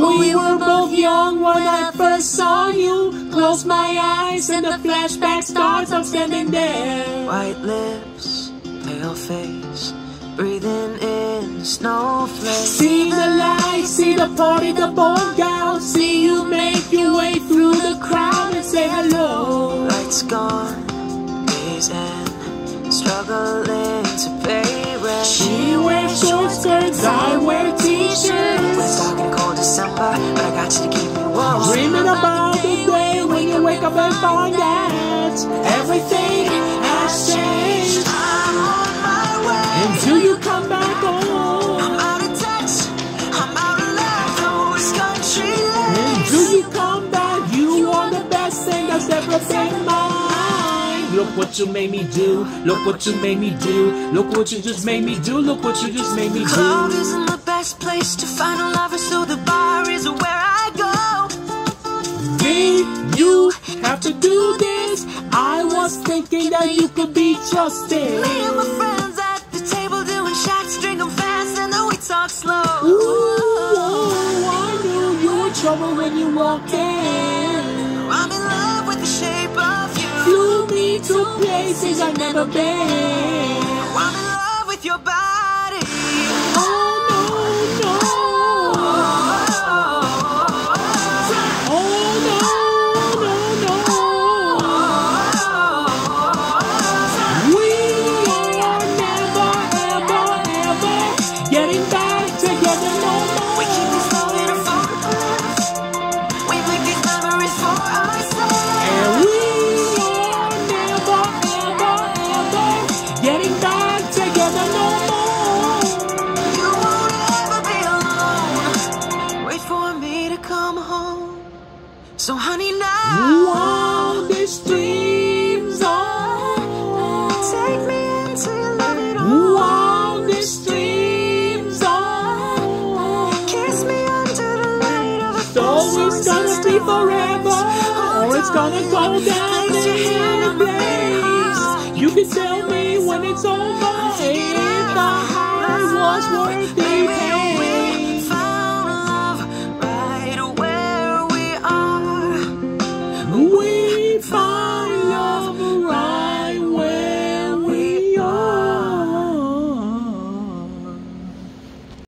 myself young when I first saw you. Close my eyes and the flashback starts. I'm standing there. White lips, pale face, breathing in snowflakes. See the lights, see the party, the ball gown. See you make your way through the crowd and say hello. Lights gone, days end, struggling to pay but I got you to keep me warm. Dreaming about the day when you wake up and find that everything has changed. I'm on my way. Until you come back home. I'm out of touch. I'm out of love. This country lanes. Until you come back, you are the best thing that's ever been mine. Look what you made me do. Look what you made me do. Look what you just made me do. Look what you just made me do. Best place to find a lover, so the bar is where I go. Did you have to do this? I was thinking that you could be trusted. Me and my friends at the table doing shots, drink fast, and then we talk slow. Ooh, oh, I knew you were trouble when you walked in. I'm in love with the shape of you. Flew me to places I've never been. I'm in love with your body. To come home. So, honey, now Wow, these dreams are. take me into your loving arms. Wow, these dreams are. Kiss me under the light of a So it's gonna be forever, or it's gonna go down in flames. You can tell me when it's over if the high was worth pain.